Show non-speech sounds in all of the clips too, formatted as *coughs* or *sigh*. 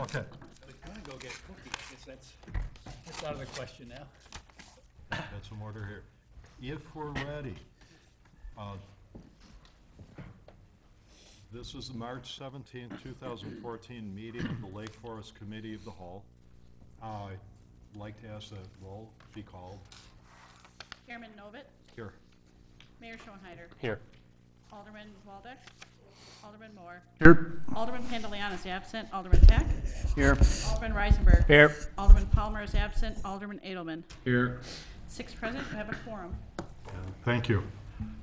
Okay, I'm gonna go get a cookie, I guess that's, that's out of the question now. got some order here. If we're ready, uh, this is the March seventeenth, two thousand fourteen meeting of the Lake Forest Committee of the Whole. I'd like to ask that roll be called. Chairman Novit, Here. Mayor Schoenheider, Here. Alderman Waldeck, Alderman Moore, Here. Alderman Pandaleon is absent, Alderman Tack, Here. Alderman Reisenberg. Here. Alderman Palmer is absent, Alderman Edelman. Here. Six present, you have a quorum. Thank you.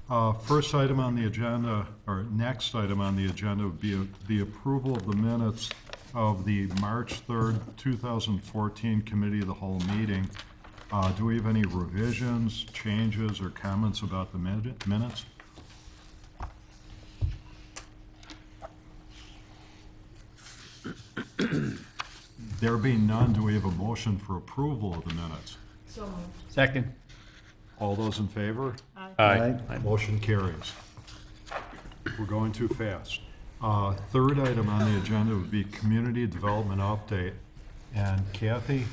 Uh, First item on the agenda, or next item on the agenda would be the approval of the minutes of the March 3rd, 2014 Committee of the Whole meeting. Uh, Do we have any revisions, changes, or comments about the min- minutes? *clears throat* There being none, do we have a motion for approval of the minutes? Second. All those in favor? Aye. Motion carries. We're going too fast. Uh, Third item on the agenda would be community development update. And Kathy,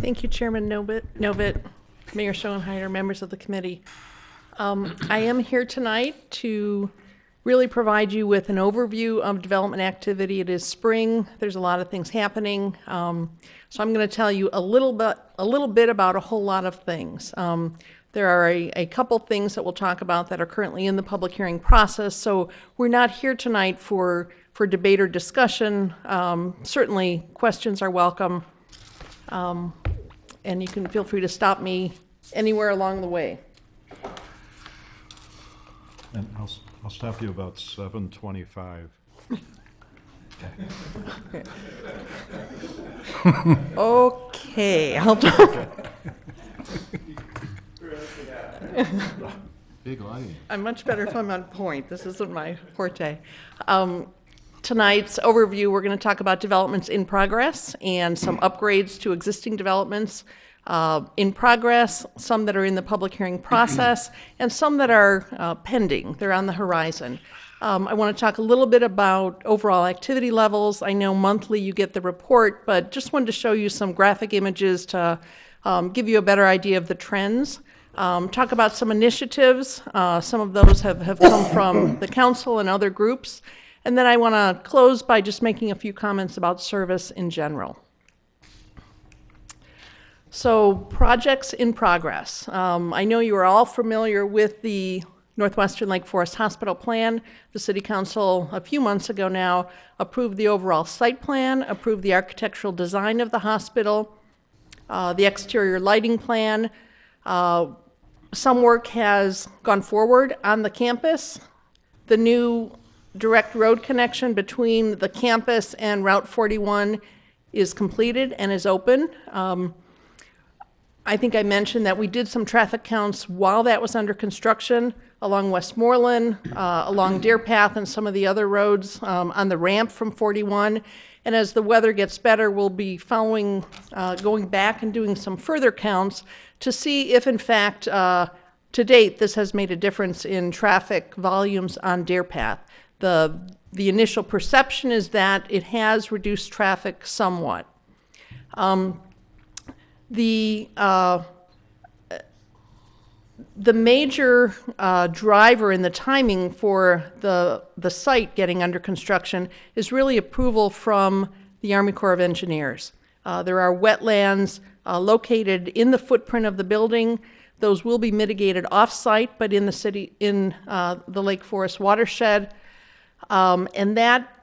Thank you, Chairman Novit, Novit, Mayor Schoenheider, members of the committee. Um, I am here tonight to really provide you with an overview of development activity. It is spring, there's a lot of things happening. Um, So I'm going to tell you a little bit, a little bit about a whole lot of things. Um, There are a, a couple things that we'll talk about that are currently in the public hearing process, so we're not here tonight for, for debate or discussion. Um, Certainly, questions are welcome and you can feel free to stop me anywhere along the way. and s- I'll stop you about 7:25. Okay, I'll, Big lighting. I'm much better if I'm on point. This isn't my forte. Um, Tonight's overview, we're going to talk about developments in progress and some upgrades to existing developments uh, in progress, some that are in the public hearing *clears throat* process, and some that are uh, pending. They're on the horizon. Um, I want to talk a little bit about overall activity levels. I know monthly you get the report, but just wanted to show you some graphic images to um, give you a better idea of the trends. Um, talk about some initiatives. Uh, some of those have, have come from *coughs* the council and other groups. And then I want to close by just making a few comments about service in general. So, projects in progress. Um, I know you are all familiar with the Northwestern Lake Forest Hospital Plan. The City Council, a few months ago now, approved the overall site plan, approved the architectural design of the hospital, uh, the exterior lighting plan. Uh, some work has gone forward on the campus. The new direct road connection between the campus and Route 41 is completed and is open. Um, I think I mentioned that we did some traffic counts while that was under construction along Westmoreland, uh, along Deer Path, and some of the other roads um, on the ramp from 41. And as the weather gets better, we'll be following, uh, going back and doing some further counts to see if, in fact, uh, to date, this has made a difference in traffic volumes on Deer Path. The, the initial perception is that it has reduced traffic somewhat. The, uh, the major uh, driver in the timing for the, the site getting under construction is really approval from the Army Corps of Engineers. Uh, There are wetlands uh, located in the footprint of the building. Those will be mitigated off-site, but in the city, in uh, the Lake Forest watershed. Um, And that,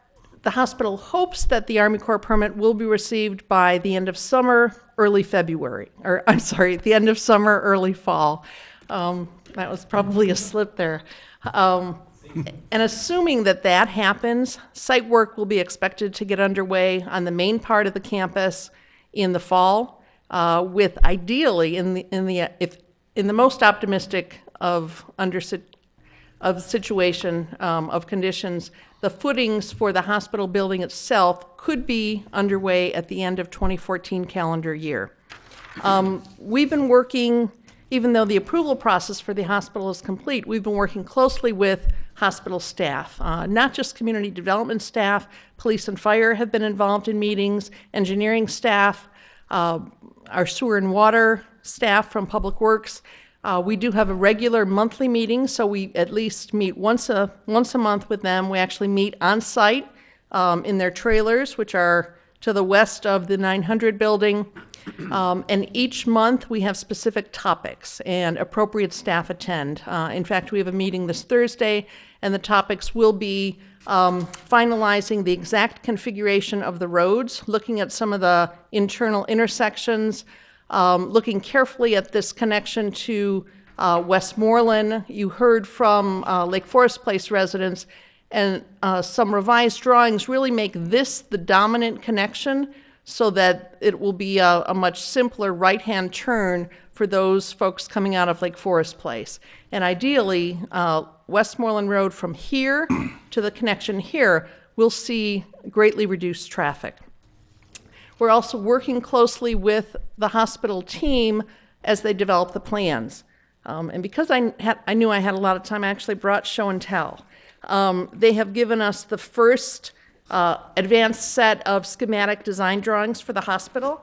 the hospital hopes that the Army Corps permit will be received by the end of summer, early February, or, *laughs* I'm sorry, the end of summer, early fall. Um, That was probably a slip there. Um, And assuming that that happens, site work will be expected to get underway on the main part of the campus in the fall, uh, with ideally, in the, in the, if, in the most optimistic of under, of situation, um, of conditions, the footings for the hospital building itself could be underway at the end of 2014 calendar year. Um, We've been working even though the approval process for the hospital is complete, we've been working closely with hospital staff, uh, not just community development staff, police and fire have been involved in meetings, engineering staff, uh, our sewer and water staff from Public Works. Uh, we do have a regular monthly meeting, so we at least meet once a once a month with them. We actually meet on site um, in their trailers, which are to the west of the 900 building. Um, and each month we have specific topics, and appropriate staff attend. Uh, in fact, we have a meeting this Thursday, and the topics will be um, finalizing the exact configuration of the roads, looking at some of the internal intersections, um, looking carefully at this connection to uh, Westmoreland. You heard from uh, Lake Forest Place residents, and uh, some revised drawings really make this the dominant connection so that it will be a, a much simpler right-hand turn for those folks coming out of Lake Forest Place. And ideally, uh, Westmoreland Road from here to the connection here will see greatly reduced traffic. We're also working closely with the hospital team as they develop the plans. Um, and because I, had, I knew I had a lot of time, I actually brought show and tell. Um, they have given us the first uh, advanced set of schematic design drawings for the hospital.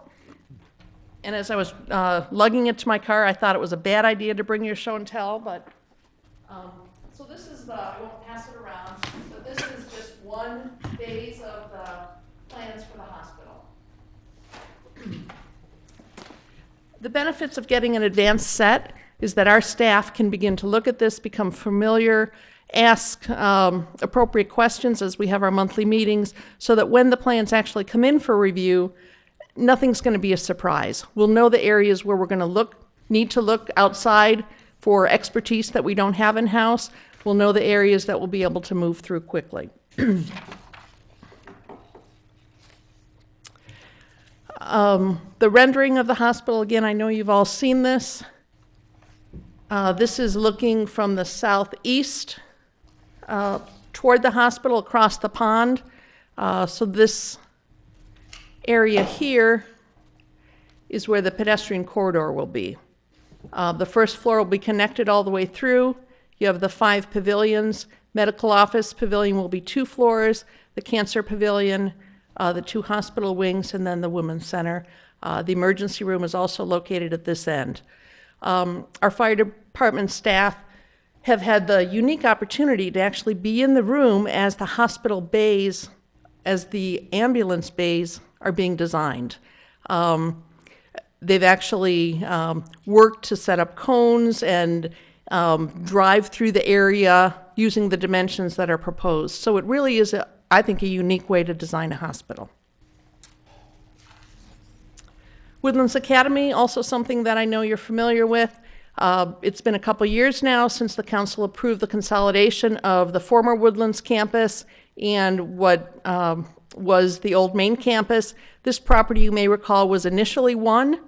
And as I was uh, lugging it to my car, I thought it was a bad idea to bring your show and tell, but um, so this is the, I won't pass it around, but this is just one phase of the plans for the hospital. The benefits of getting an advanced set is that our staff can begin to look at this, become familiar, ask um, appropriate questions as we have our monthly meetings, so that when the plans actually come in for review, nothing's going to be a surprise. We'll know the areas where we're going to look, need to look outside for expertise that we don't have in-house. We'll know the areas that we'll be able to move through quickly. *clears throat* Um, The rendering of the hospital, again, I know you've all seen this. Uh, This is looking from the southeast uh, toward the hospital across the pond. Uh, So this area here is where the pedestrian corridor will be. Uh, The first floor will be connected all the way through. You have the five pavilions. Medical office pavilion will be two floors, the cancer pavilion, uh, the two hospital wings, and then the women's center. Uh, The emergency room is also located at this end. Um, Our fire department staff have had the unique opportunity to actually be in the room as the hospital bays, as the ambulance bays are being designed. Um, They've actually um, worked to set up cones and um, drive through the area using the dimensions that are proposed. So it really is, a, I think, a unique way to design a hospital. Woodlands Academy, also something that I know you're familiar with. Uh, It's been a couple years now since the council approved the consolidation of the former Woodlands campus and what um, was the old main campus. This property, you may recall, was initially one,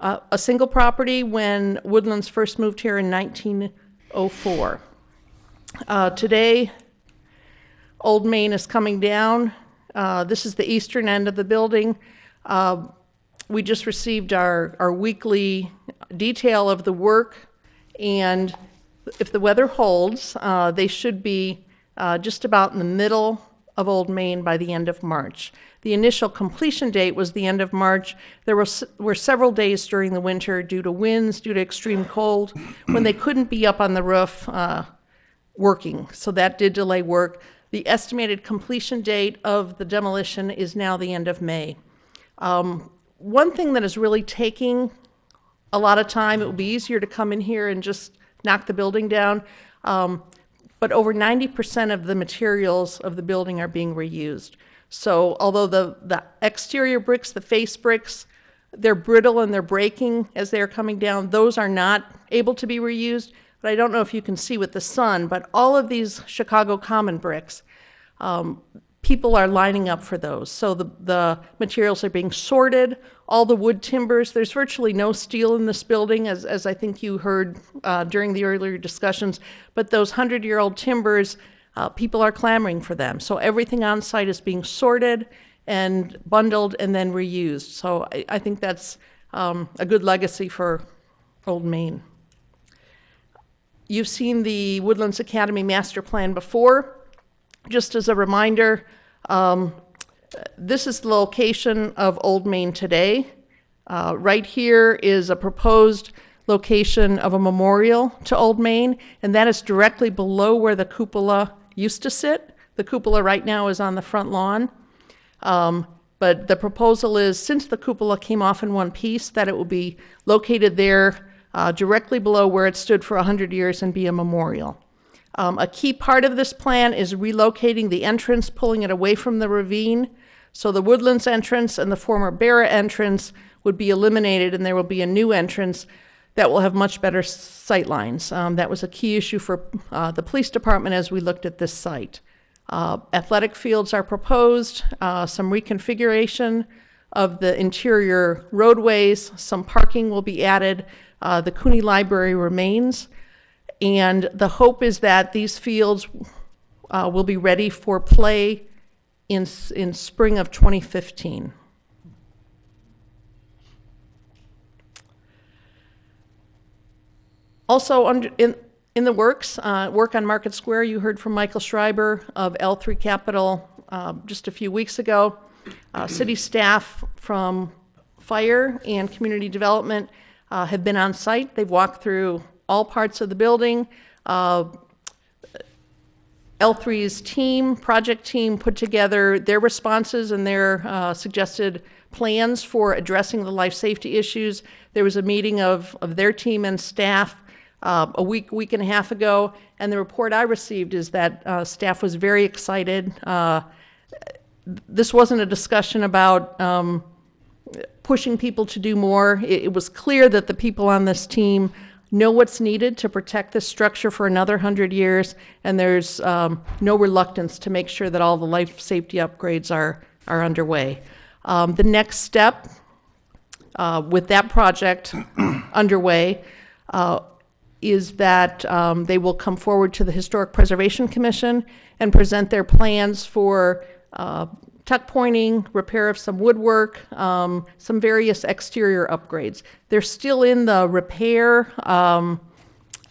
uh, a single property when Woodlands first moved here in 1904. Uh, Today, Old Main is coming down. Uh, This is the eastern end of the building. Uh, We just received our, our weekly detail of the work, and if the weather holds, uh, they should be uh, just about in the middle of Old Main by the end of March. The initial completion date was the end of March. There were, were several days during the winter due to winds, due to extreme cold, when they couldn't be up on the roof uh, working, so that did delay work. The estimated completion date of the demolition is now the end of May. Um, One thing that is really taking a lot of time, it would be easier to come in here and just knock the building down, um, but over 90% of the materials of the building are being reused. So although the, the exterior bricks, the face bricks, they're brittle and they're breaking as they're coming down, those are not able to be reused. But I don't know if you can see with the sun, but all of these Chicago Common bricks, um, people are lining up for those. So the, the materials are being sorted, all the wood timbers, there's virtually no steel in this building, as, as I think you heard uh, during the earlier discussions. But those 100-year-old timbers, uh, people are clamoring for them. So everything on site is being sorted and bundled and then reused. So I, I think that's um, a good legacy for Old Main. You've seen the Woodlands Academy Master Plan before. Just as a reminder, um, this is the location of Old Main today. Uh, Right here is a proposed location of a memorial to Old Main, and that is directly below where the cupola used to sit. The cupola right now is on the front lawn. Um, But the proposal is, since the cupola came off in one piece, that it will be located there uh, directly below where it stood for 100 years and be a memorial. Um, A key part of this plan is relocating the entrance, pulling it away from the ravine. So the Woodlands entrance and the former Barat entrance would be eliminated, and there will be a new entrance that will have much better sightlines. Um, That was a key issue for uh, the police department as we looked at this site. Uh, Athletic fields are proposed, uh, some reconfiguration of the interior roadways, some parking will be added, uh, the Cooney Library remains, and the hope is that these fields uh, will be ready for play in, in spring of 2015. Also, under, in, in the works, uh, work on Market Square, you heard from Michael Schreiber of L3 Capital uh, just a few weeks ago. Uh, City staff from Fire and Community Development uh, have been on site. They've walked through all parts of the building. Uh, L3's team, project team, put together their responses and their uh, suggested plans for addressing the life safety issues. There was a meeting of, of their team and staff uh, a week, week and a half ago, and the report I received is that uh, staff was very excited. Uh, this wasn't a discussion about um, pushing people to do more. It, it was clear that the people on this team know what's needed to protect this structure for another hundred years, and there's um, no reluctance to make sure that all the life safety upgrades are, are underway. Um, the next step uh, with that project *clears throat* underway uh, is that um, they will come forward to the Historic Preservation Commission and present their plans for uh, tuck pointing, repair of some woodwork, um, some various exterior upgrades. They're still in the repair, um,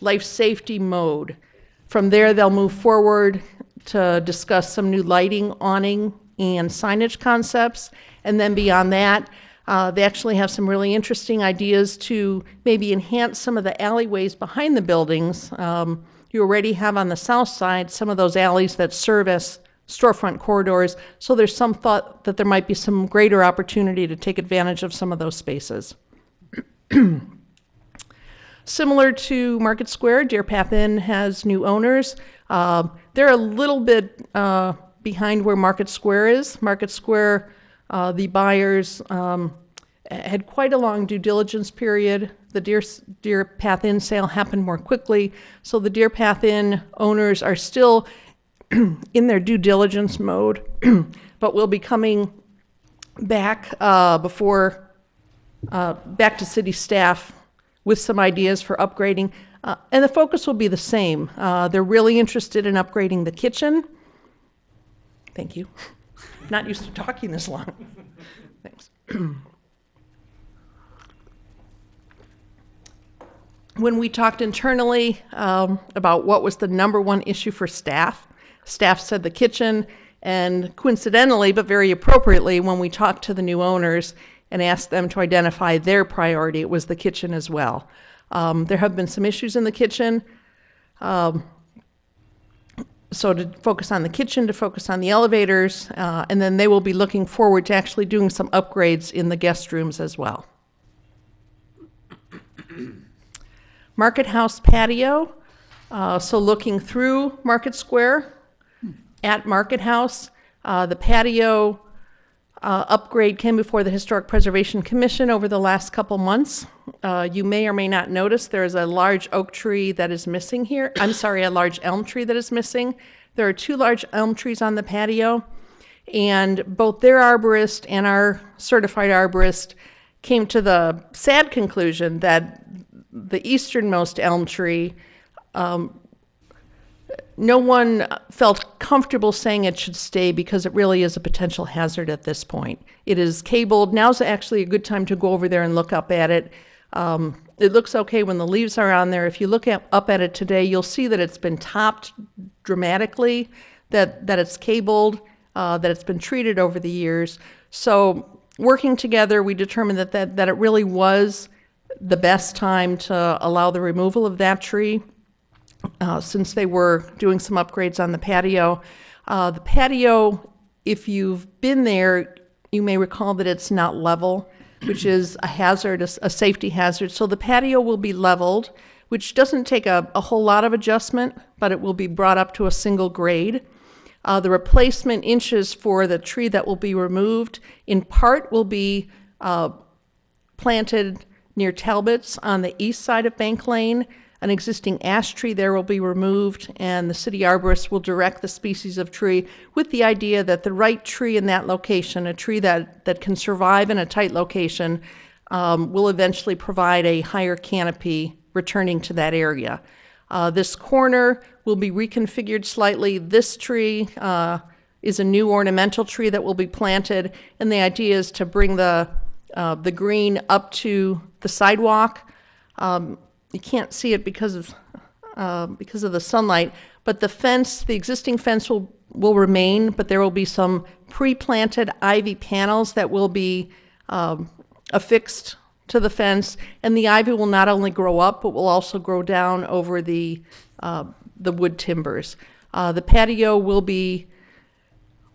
life safety mode. From there, they'll move forward to discuss some new lighting, awning, and signage concepts. And then beyond that, uh, they actually have some really interesting ideas to maybe enhance some of the alleyways behind the buildings. Um, you already have on the south side some of those alleys that serve as storefront corridors, so there's some thought that there might be some greater opportunity to take advantage of some of those spaces. *clears throat* Similar to Market Square, Deer Path Inn has new owners. Uh, they're a little bit uh, behind where Market Square is. Market Square, uh, the buyers um, had quite a long due diligence period. The Deer, Deer Path Inn sale happened more quickly, so the Deer Path Inn owners are still *clears throat* in their due diligence mode, *clears throat* but will be coming back uh, before uh, back to city staff with some ideas for upgrading. Uh, and the focus will be the same. Uh, they're really interested in upgrading the kitchen. Thank you. *laughs* Not used to talking this long. *laughs* Thanks. *clears throat* when we talked internally um, about what was the number one issue for staff, staff said the kitchen. And coincidentally, but very appropriately, when we talked to the new owners and asked them to identify their priority, it was the kitchen as well. Um, there have been some issues in the kitchen. Um, so to focus on the kitchen, to focus on the elevators, uh, and then they will be looking forward to actually doing some upgrades in the guest rooms as well. Market House patio, uh, so looking through Market Square at Market House, uh, the patio uh, upgrade came before the Historic Preservation Commission over the last couple months. Uh, You may or may not notice there is a large oak tree that is missing here. I'm sorry, a large elm tree that is missing. There are two large elm trees on the patio, and both their arborist and our certified arborist came to the sad conclusion that the easternmost elm tree no one felt comfortable saying it should stay because it really is a potential hazard at this point. It is cabled. Now's actually a good time to go over there and look up at it. Um, it looks okay when the leaves are on there. If you look at, up at it today, you'll see that it's been topped dramatically, that, that it's cabled, uh, that it's been treated over the years. So working together, we determined that, that, that it really was the best time to allow the removal of that tree uh, since they were doing some upgrades on the patio. Uh, the patio, if you've been there, you may recall that it's not level, which is a hazard, a safety hazard. So the patio will be leveled, which doesn't take a, a whole lot of adjustment, but it will be brought up to a single grade. Uh, the replacement inches for the tree that will be removed, in part, will be uh, planted near Talbot's on the east side of Bank Lane. An existing ash tree there will be removed, and the city arborist will direct the species of tree with the idea that the right tree in that location, a tree that, that can survive in a tight location, um, will eventually provide a higher canopy returning to that area. Uh, this corner will be reconfigured slightly. This tree uh, is a new ornamental tree that will be planted, and the idea is to bring the uh, the green up to the sidewalk. Um, you can't see it because of uh, because of the sunlight, but the fence, the existing fence will will remain, but there will be some pre-planted ivy panels that will be um, affixed to the fence, and the ivy will not only grow up, but will also grow down over the uh, the wood timbers. Uh, the patio will be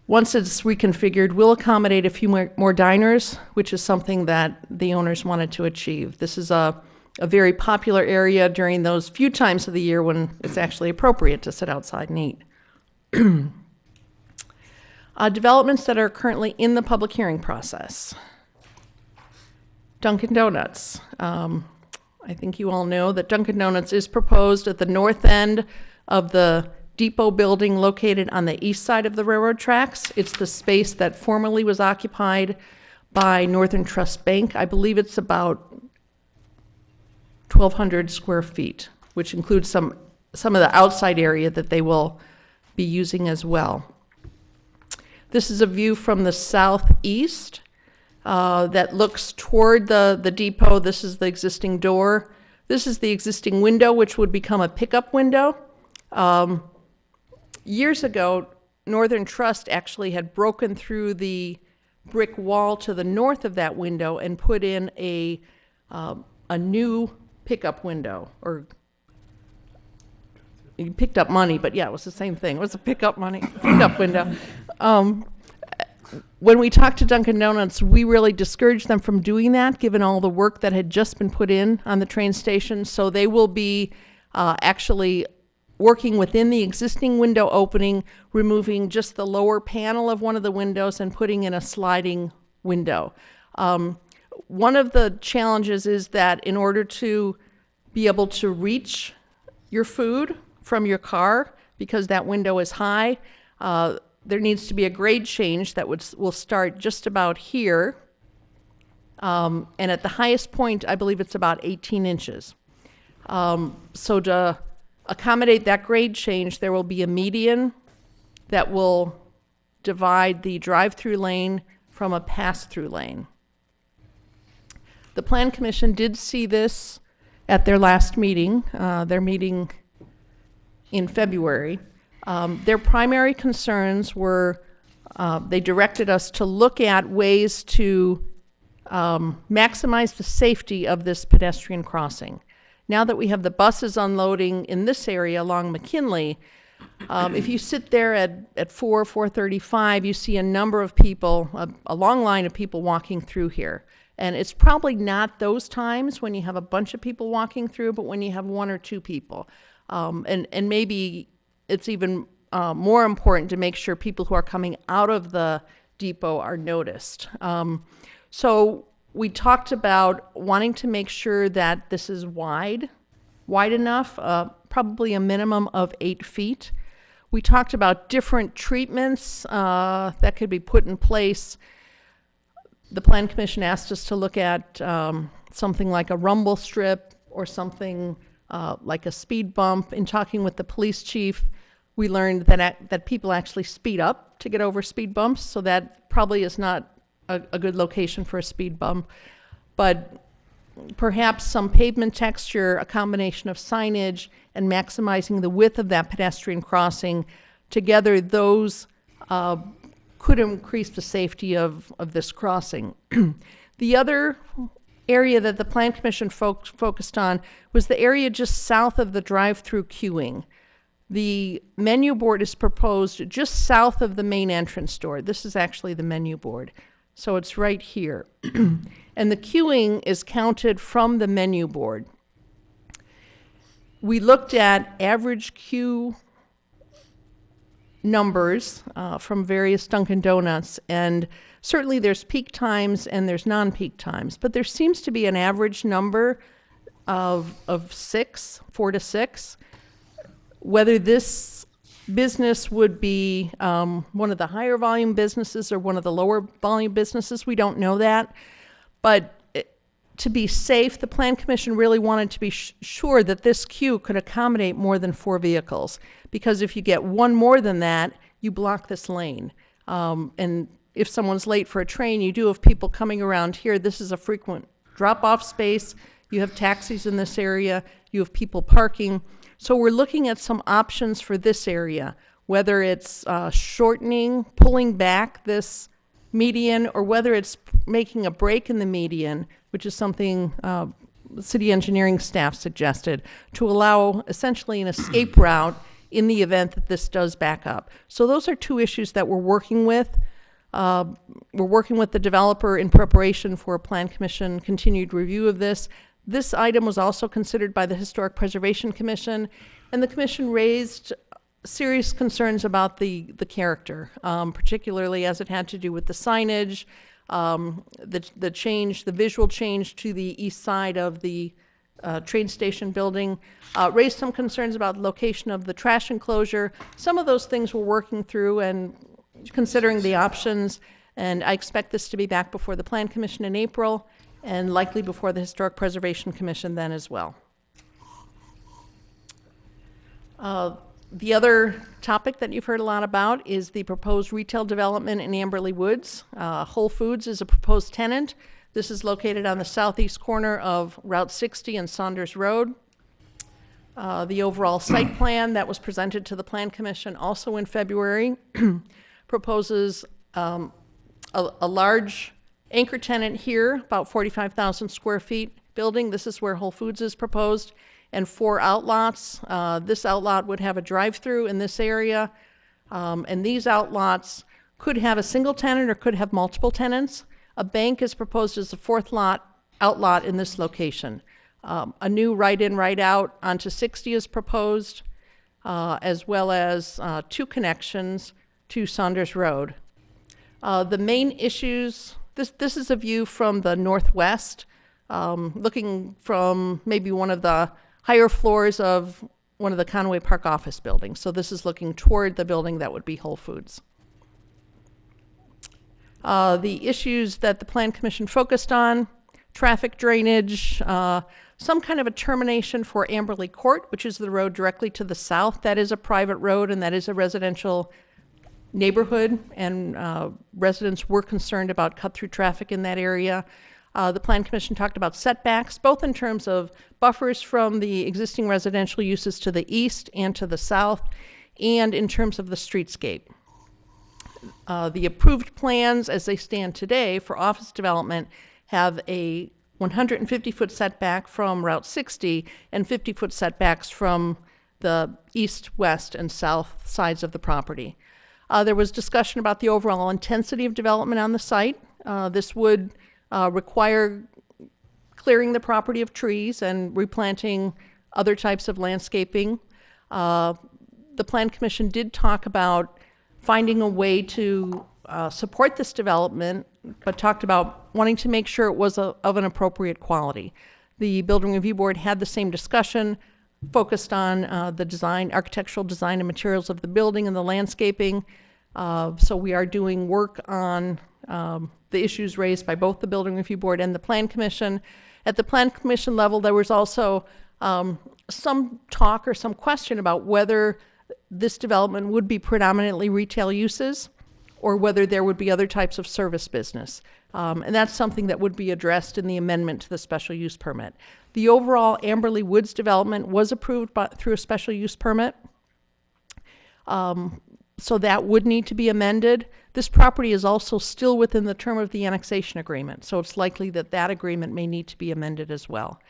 once it's reconfigured, we'll accommodate a few more, more diners, which is something that the owners wanted to achieve. This is a, a very popular area during those few times of the year when it's actually appropriate to sit outside and eat. *clears throat* uh, developments that are currently in the public hearing process. Dunkin' Donuts. Um, I think you all know that Dunkin' Donuts is proposed at the north end of the depot building located on the east side of the railroad tracks. It's the space that formerly was occupied by Northern Trust Bank. I believe it's about 1,200 square feet, which includes some, some of the outside area that they will be using as well. This is a view from the southeast uh, that looks toward the, the depot. This is the existing door. This is the existing window, which would become a pickup window. Um, years ago, Northern Trust actually had broken through the brick wall to the north of that window and put in a, um, a new pickup window, or you picked up money, but yeah, it was the same thing. It was a pickup money, *laughs* pickup window. Um, when we talked to Dunkin' Donuts, we really discouraged them from doing that, given all the work that had just been put in on the train station. So they will be uh, actually working within the existing window opening, removing just the lower panel of one of the windows and putting in a sliding window. Um, one of the challenges is that in order to be able to reach your food from your car, because that window is high, uh, there needs to be a grade change that would, will start just about here. Um, and at the highest point, I believe it's about 18 inches. Um, so to accommodate that grade change, there will be a median that will divide the drive-through lane from a pass-through lane. The Plan Commission did see this at their last meeting, uh, their meeting in February. Um, their primary concerns were, uh, they directed us to look at ways to um, maximize the safety of this pedestrian crossing. Now that we have the buses unloading in this area along McKinley, um, if you sit there at, at 4, 4:35, you see a number of people, a, a long line of people walking through here. And it's probably not those times when you have a bunch of people walking through, but when you have one or two people. Um, and, and maybe it's even uh, more important to make sure people who are coming out of the depot are noticed. Um, so we talked about wanting to make sure that this is wide, wide enough, uh, probably a minimum of eight feet. We talked about different treatments uh, that could be put in place. The Plan Commission asked us to look at um, something like a rumble strip or something uh, like a speed bump. In talking with the police chief, we learned that that people actually speed up to get over speed bumps, so that probably is not a, a good location for a speed bump. But perhaps some pavement texture, a combination of signage, and maximizing the width of that pedestrian crossing. Together, those uh, could increase the safety of, of this crossing. *clears throat* the other area that the Plan Commission foc- focused on was the area just south of the drive-through queuing. The menu board is proposed just south of the main entrance door. This is actually the menu board. So it's right here. *clears throat* and the queuing is counted from the menu board. We looked at average queue numbers uh, from various Dunkin' Donuts, and certainly there's peak times and there's non-peak times, but there seems to be an average number of of six, four to six. Whether this business would be um, one of the higher volume businesses or one of the lower volume businesses, we don't know that. But to be safe, the Plan Commission really wanted to be sh- sure that this queue could accommodate more than four vehicles. Because if you get one more than that, you block this lane. Um, and if someone's late for a train, you do have people coming around here. This is a frequent drop off space. You have taxis in this area, you have people parking. So we're looking at some options for this area, whether it's uh, shortening, pulling back this median, or whether it's making a break in the median, which is something uh, city engineering staff suggested, to allow essentially an escape *clears throat* route in the event that this does back up. So those are two issues that we're working with. Uh, We're working with the developer in preparation for a Plan Commission continued review of this. This item was also considered by the Historic Preservation Commission, and the commission raised serious concerns about the, the character, um, particularly as it had to do with the signage, um, the, the change, the visual change to the east side of the uh, train station building, uh, raised some concerns about location of the trash enclosure. Some of those things we're working through and considering the options, and I expect this to be back before the Plan Commission in April, and likely before the Historic Preservation Commission then as well. Uh, The other topic that you've heard a lot about is the proposed retail development in Amberley Woods. Uh, Whole Foods is a proposed tenant. This is located on the southeast corner of Route 60 and Saunders Road. Uh, The overall site *clears throat* plan that was presented to the Plan Commission also in February *clears throat* proposes um, a, a large anchor tenant here, about 45,000 square feet building. This is where Whole Foods is proposed, and four outlots. Uh, This outlot would have a drive-through in this area, um, and these outlots could have a single tenant or could have multiple tenants. A bank is proposed as a fourth lot, outlot in this location. Um, A new right-in, right-out onto 60 is proposed, uh, as well as uh, two connections to Saunders Road. Uh, the main issues, this, this is a view from the northwest, um, looking from maybe one of the higher floors of one of the Conway Park office buildings. So this is looking toward the building that would be Whole Foods. Uh, the issues that the Plan Commission focused on, traffic drainage, uh, some kind of a termination for Amberley Court, which is the road directly to the south. That is a private road and that is a residential neighborhood, and uh, residents were concerned about cut-through traffic in that area. Uh, The Plan Commission talked about setbacks, both in terms of buffers from the existing residential uses to the east and to the south, and in terms of the streetscape. Uh, The approved plans, as they stand today for office development, have a 150-foot setback from Route 60 and 50-foot setbacks from the east, west, and south sides of the property. Uh, There was discussion about the overall intensity of development on the site. Uh, This would uh, require clearing the property of trees and replanting other types of landscaping. Uh, The Plan Commission did talk about finding a way to uh, support this development, but talked about wanting to make sure it was a- of an appropriate quality. The Building Review Board had the same discussion, focused on uh, the design, architectural design and materials of the building and the landscaping. Uh, So we are doing work on um, the issues raised by both the Building Review Board and the Plan Commission. At the Plan Commission level, there was also um, some talk or some question about whether this development would be predominantly retail uses or whether there would be other types of service business. Um, and that's something that would be addressed in the amendment to the special use permit. The overall Amberley Woods development was approved by, through a special use permit. Um, so that would need to be amended. This property is also still within the term of the annexation agreement, so it's likely that that agreement may need to be amended as well.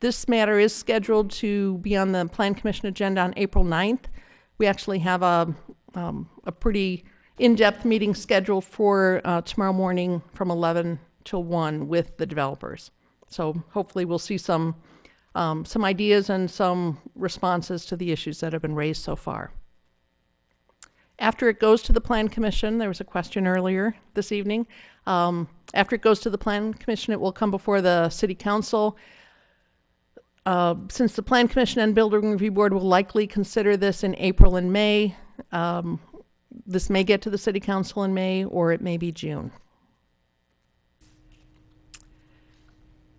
This matter is scheduled to be on the Plan Commission agenda on April 9th. We actually have a, um, a pretty in-depth meeting scheduled for uh, tomorrow morning from 11 till 1 with the developers. So hopefully we'll see some, um, some ideas and some responses to the issues that have been raised so far. After it goes to the Plan Commission, there was a question earlier this evening. Um, after it goes to the Plan Commission, it will come before the City Council. Uh, since the Plan Commission and Building Review Board will likely consider this in April and May, um, this may get to the City Council in May or it may be June.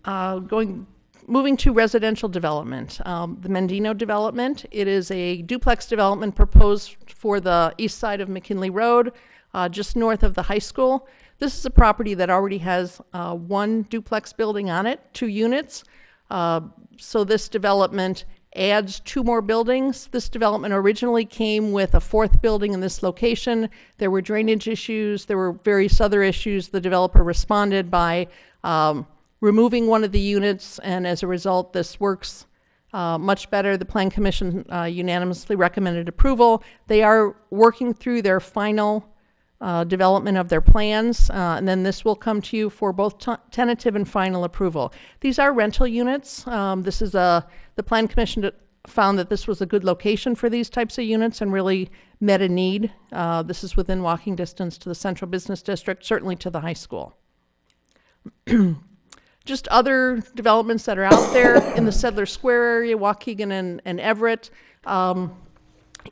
Uh, going, moving to residential development, um, the Mendino development. It is a duplex development proposed for the east side of McKinley Road, uh, just north of the high school. This is a property that already has uh, one duplex building on it, two units. Uh, so this development adds two more buildings. This development originally came with a fourth building in this location. There were drainage issues, there were various other issues. The developer responded by um, removing one of the units, and as a result, this works uh, much better. The Plan Commission uh, unanimously recommended approval. They are working through their final uh, development of their plans, uh, and then this will come to you for both tentative and final approval. These are rental units. Um, this is a the Plan Commission found that this was a good location for these types of units and really met a need. Uh, this is within walking distance to the Central Business District, certainly to the high school. *clears throat* Just other developments that are out there in the Settler Square area, Waukegan and, and Everett. Um,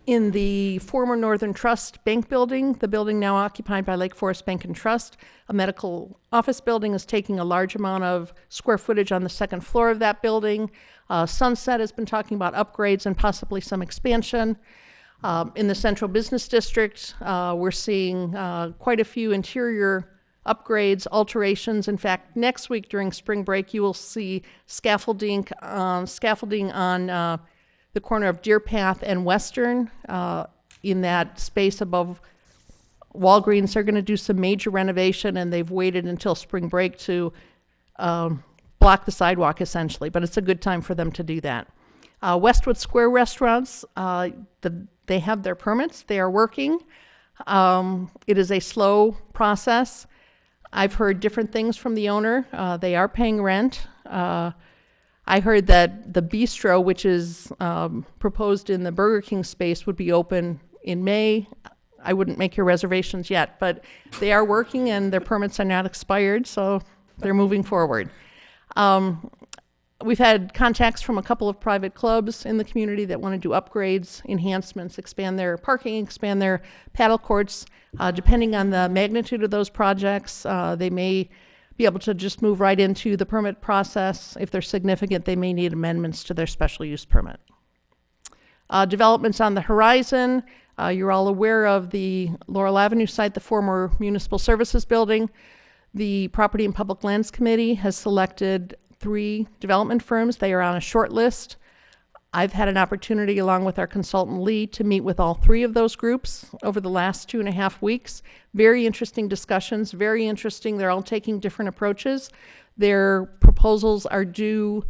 in the former Northern Trust Bank Building, the building now occupied by Lake Forest Bank and Trust, a medical office building is taking a large amount of square footage on the second floor of that building. Uh, Sunset has been talking about upgrades and possibly some expansion. Um, in the Central Business District, uh, we're seeing uh, quite a few interior upgrades, alterations. In fact, next week during spring break, you will see scaffolding, uh, scaffolding on uh, the corner of Deer Path and Western uh, in that space above Walgreens. They're going to do some major renovation, and they've waited until spring break to um, block the sidewalk essentially, but it's a good time for them to do that. Uh, Westwood Square Restaurants, uh, the, they have their permits, they are working. Um, it is a slow process. I've heard different things from the owner. Uh, they are paying rent. Uh, I heard that the bistro, which is um, proposed in the Burger King space, would be open in May. I wouldn't make your reservations yet, but they are working and their permits are not expired, so they're moving forward. Um, we've had contacts from a couple of private clubs in the community that want to do upgrades, enhancements, expand their parking, expand their paddle courts. Uh, depending on the magnitude of those projects, uh, they may be able to just move right into the permit process. If they're significant, they may need amendments to their special use permit. Uh, developments on the horizon. Uh, you're all aware of the Laurel Avenue site, the former Municipal Services Building. The Property and Public Lands Committee has selected three development firms. They are on a short list. I've had an opportunity, along with our consultant Lee, to meet with all three of those groups over the last two and a half weeks. Very interesting discussions, very interesting. They're all taking different approaches. Their proposals are due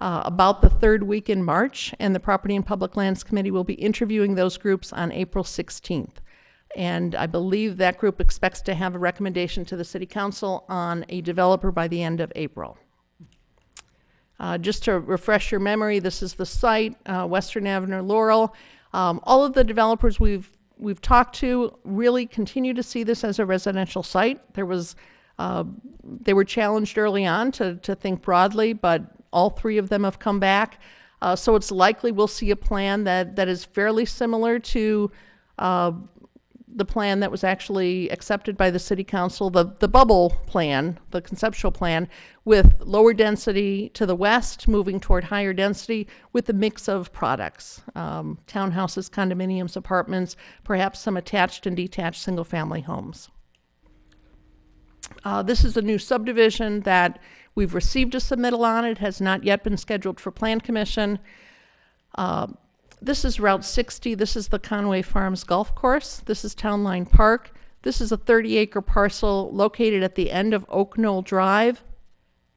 uh, about the third week in March, and the Property and Public Lands Committee will be interviewing those groups on April 16th. And I believe that group expects to have a recommendation to the City Council on a developer by the end of April. Uh, just to refresh your memory, this is the site, uh, Western Avenue, Laurel. Um, all of the developers we've we've talked to really continue to see this as a residential site. There was uh, they were challenged early on to to think broadly, but all three of them have come back. Uh, so it's likely we'll see a plan that that is fairly similar to uh, the plan that was actually accepted by the city council, the, the bubble plan, the conceptual plan, with lower density to the west, moving toward higher density with a mix of products. Um, townhouses, condominiums, apartments, perhaps some attached and detached single-family homes. Uh, this is a new subdivision that we've received a submittal on. It has not yet been scheduled for Plan Commission. Uh, this is Route 60. This is the Conway Farms Golf Course. This is Town Line Park. This is a 30 acre parcel located at the end of Oak Knoll Drive.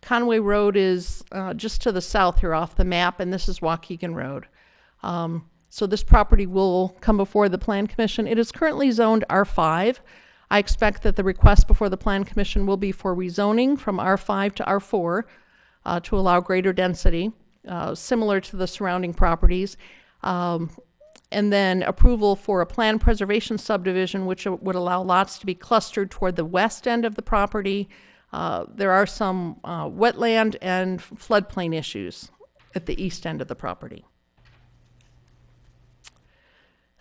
Conway Road is uh, just to the south here off the map, and this is Waukegan Road. Um, so this property will come before the Plan Commission. It is currently zoned R5. I expect that the request before the Plan Commission will be for rezoning from R5 to R4 uh, to allow greater density, uh, similar to the surrounding properties. Um, and then approval for a plan preservation subdivision, which would allow lots to be clustered toward the west end of the property. Uh, there are some uh, wetland and floodplain issues at the east end of the property.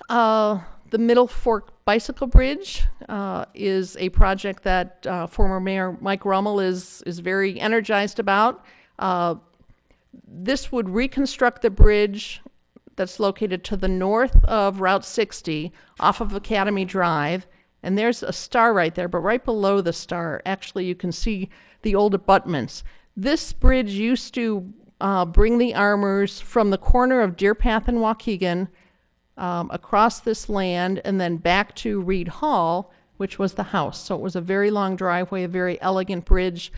Uh, the Middle Fork Bicycle Bridge uh, is a project that uh, former Mayor Mike Rummel is is very energized about. Uh, this would reconstruct the bridge that's located to the north of Route 60 off of Academy Drive. And there's a star right there, but right below the star, actually, you can see the old abutments. This bridge used to uh, bring the Armours from the corner of Deer Path and Waukegan um, across this land and then back to Reid Hall, which was the house. So it was a very long driveway, a very elegant bridge.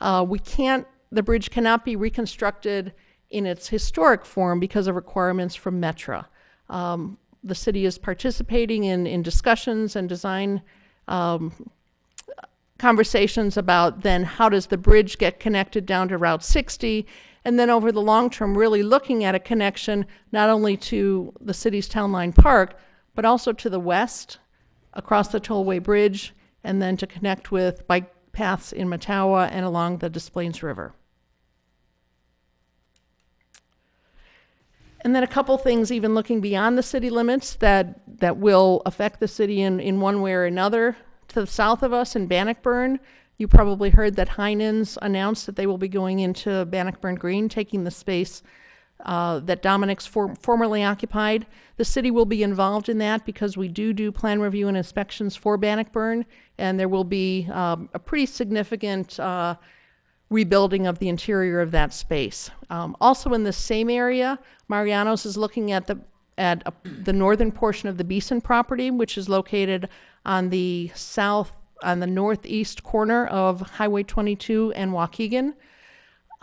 Uh, we can't, the bridge cannot be reconstructed in its historic form because of requirements from Metra. Um, the city is participating in, in discussions and design um, conversations about then how does the bridge get connected down to Route 60, and then over the long term, really looking at a connection not only to the city's town line park, but also to the west across the Tollway Bridge, and then to connect with bike paths in Mettawa and along the Des Plaines River. And then a couple things, even looking beyond the city limits, that, that will affect the city in, in one way or another. To the south of us in Bannockburn, you probably heard that Heinen's announced that they will be going into Bannockburn Green, taking the space uh, that Dominick's for, formerly occupied. The city will be involved in that because we do do plan review and inspections for Bannockburn, and there will be um, a pretty significant uh, rebuilding of the interior of that space. Um, also in the same area, Mariano's is looking at the at a, the northern portion of the Beeson property, which is located on the south on the northeast corner of Highway 22 and Waukegan.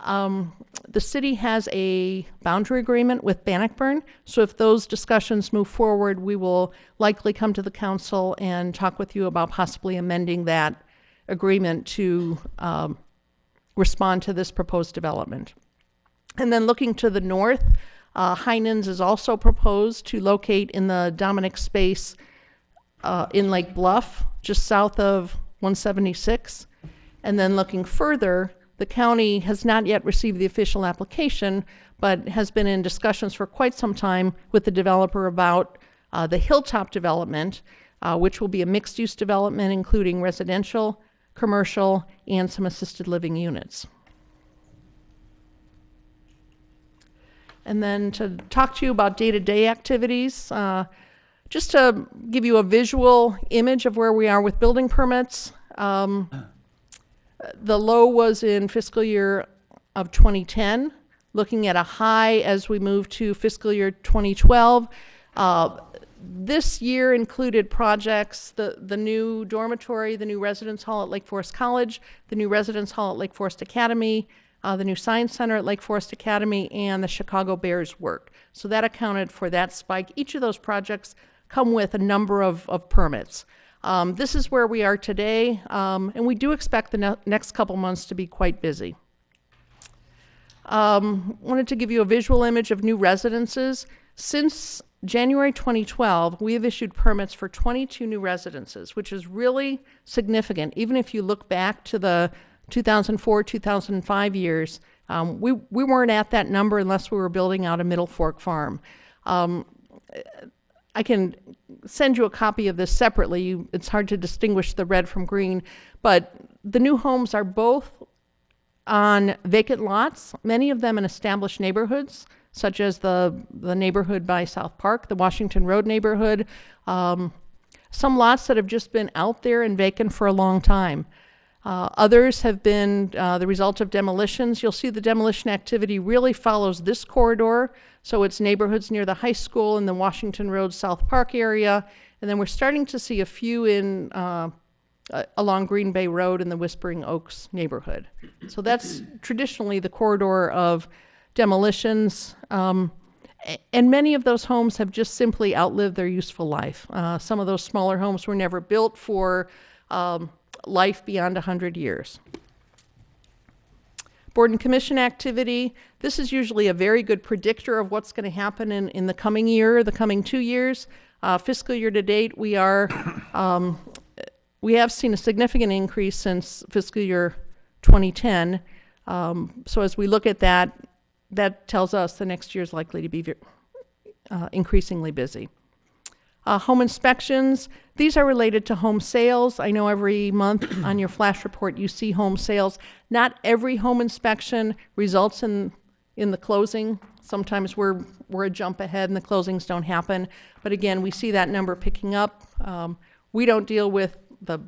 Um, the city has a boundary agreement with Bannockburn, so if those discussions move forward, we will likely come to the council and talk with you about possibly amending that agreement to um, respond to this proposed development. And then looking to the north, uh, Heinen's is also proposed to locate in the Dominick space uh, in Lake Bluff, just south of 176. And then looking further, the county has not yet received the official application, but has been in discussions for quite some time with the developer about uh, the Hilltop development, uh, which will be a mixed use development including residential, commercial, and some assisted living units. And then to talk to you about day to day activities, uh, just to give you a visual image of where we are with building permits. Um, the low was in fiscal year of 2010, looking at a high as we move to fiscal year 2012. Uh, this year included projects, the, the new dormitory, the new residence hall at Lake Forest College, the new residence hall at Lake Forest Academy, uh, the new science center at Lake Forest Academy, and the Chicago Bears work. So that accounted for that spike. Each of those projects come with a number of, of permits. Um, this is where we are today, um, and we do expect the ne- next couple months to be quite busy. Um, wanted to give you a visual image of new residences. Since January 2012, we have issued permits for 22 new residences, which is really significant. Even if you look back to the 2004, 2005 years, um, we, we weren't at that number unless we were building out a Middle Fork farm. Um, I can send you a copy of this separately. You, it's hard to distinguish the red from green, but the new homes are both on vacant lots, many of them in established neighborhoods, such as the, the neighborhood by South Park, the Washington Road neighborhood. Um, some lots that have just been out there and vacant for a long time. Uh, others have been uh, the result of demolitions. You'll see the demolition activity really follows this corridor, so it's neighborhoods near the high school in the Washington Road South Park area, and then we're starting to see a few in uh, along Green Bay Road in the Whispering Oaks neighborhood. So that's traditionally the corridor of demolitions. Um, and many of those homes have just simply outlived their useful life. Uh, some of those smaller homes were never built for um, life beyond 100 years. Board and commission activity. This is usually a very good predictor of what's going to happen in, in the coming year, the coming two years. Uh, fiscal year to date, we are um, we have seen a significant increase since fiscal year 2010. Um, so as we look at that, that tells us the next year is likely to be ve- uh, increasingly busy. Uh, home inspections, these are related to home sales. I know every month *clears throat* on your flash report you see home sales. Not every home inspection results in, in the closing. Sometimes we're, we're a jump ahead and the closings don't happen. But again, we see that number picking up. Um, we don't deal with the,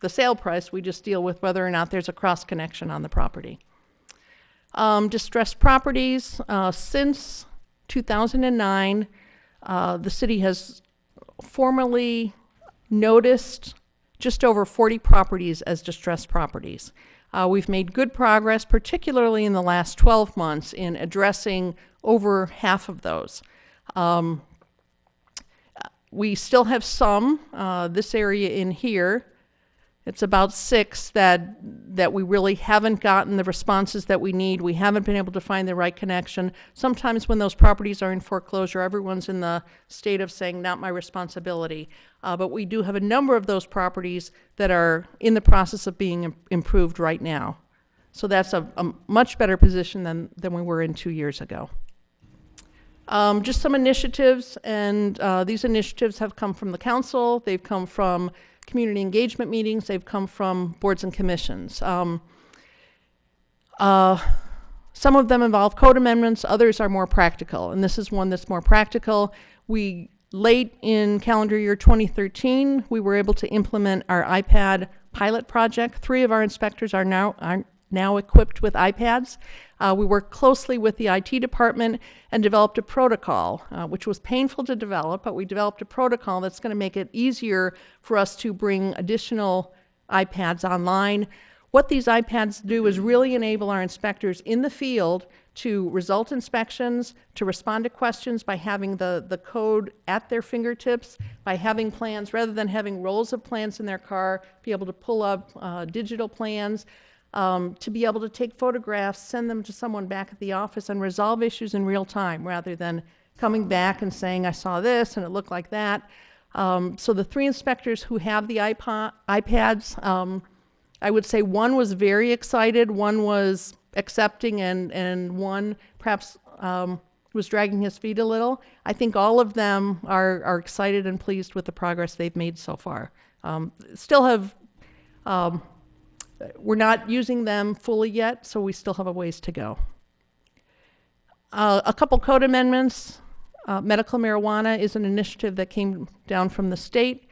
the sale price, we just deal with whether or not there's a cross connection on the property. Um, distressed properties, uh, since 2009, uh, the city has formally noticed just over 40 properties as distressed properties. Uh, we've made good progress, particularly in the last 12 months, in addressing over half of those. Um, we still have some, uh, this area in here, it's about six that that we really haven't gotten the responses that we need. We haven't been able to find the right connection. Sometimes when those properties are in foreclosure, everyone's in the state of saying, "Not my responsibility." Uh, but we do have a number of those properties that are in the process of being im- improved right now. So that's a, a much better position than than we were in two years ago. Um, just some initiatives, and uh, these initiatives have come from the council. They've come from community engagement meetings. They've come from boards and commissions. Um, uh, some of them involve code amendments. Others are more practical, and this is one that's more practical. We late in calendar year 2013, we were able to implement our iPad pilot project. Three of our inspectors are now are now equipped with iPads. Uh, we worked closely with the IT department and developed a protocol, uh, which was painful to develop, but we developed a protocol that's going to make it easier for us to bring additional iPads online. What these iPads do is really enable our inspectors in the field to result inspections, to respond to questions by having the, the code at their fingertips, by having plans, rather than having rolls of plans in their car, be able to pull up uh, digital plans, um, to be able to take photographs, send them to someone back at the office, and resolve issues in real time rather than coming back and saying, I saw this and it looked like that. Um, so the three inspectors who have the iPod, iPads, um, I would say one was very excited, one was accepting, and, and one perhaps um, was dragging his feet a little. I think all of them are, are excited and pleased with the progress they've made so far. Um, still have um, we're not using them fully yet, so we still have a ways to go. Uh, a couple code amendments. Uh, medical marijuana is an initiative that came down from the state.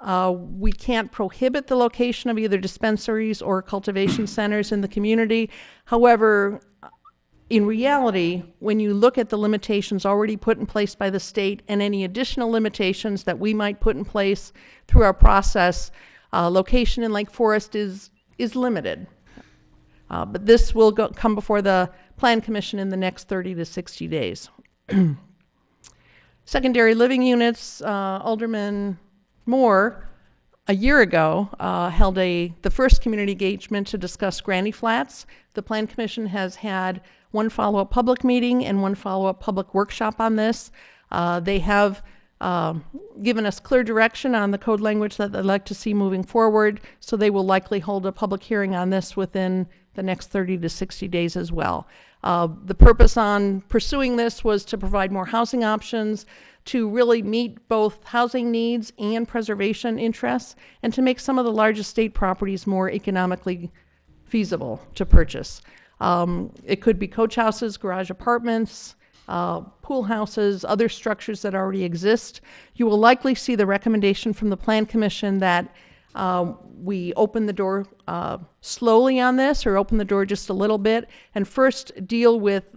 Uh, we can't prohibit the location of either dispensaries or cultivation *clears throat* centers in the community. However, in reality, when you look at the limitations already put in place by the state and any additional limitations that we might put in place through our process, uh, location in Lake Forest is is limited. Uh, but this will go, come before the Plan Commission in the next 30 to 60 days. *clears throat* Secondary living units, uh, Alderman Moore, a year ago, uh, held a, the first community engagement to discuss Granny Flats. The Plan Commission has had one follow-up public meeting and one follow-up public workshop on this. Uh, they have um, given us clear direction on the code language that they'd like to see moving forward, so they will likely hold a public hearing on this within the next 30 to 60 days as well. Uh, the purpose on pursuing this was to provide more housing options, to really meet both housing needs and preservation interests, and to make some of the largest state properties more economically feasible to purchase. Um, it could be coach houses, garage apartments, uh, pool houses, other structures that already exist. You will likely see the recommendation from the Plan Commission that uh, we open the door uh, slowly on this, or open the door just a little bit, and first deal with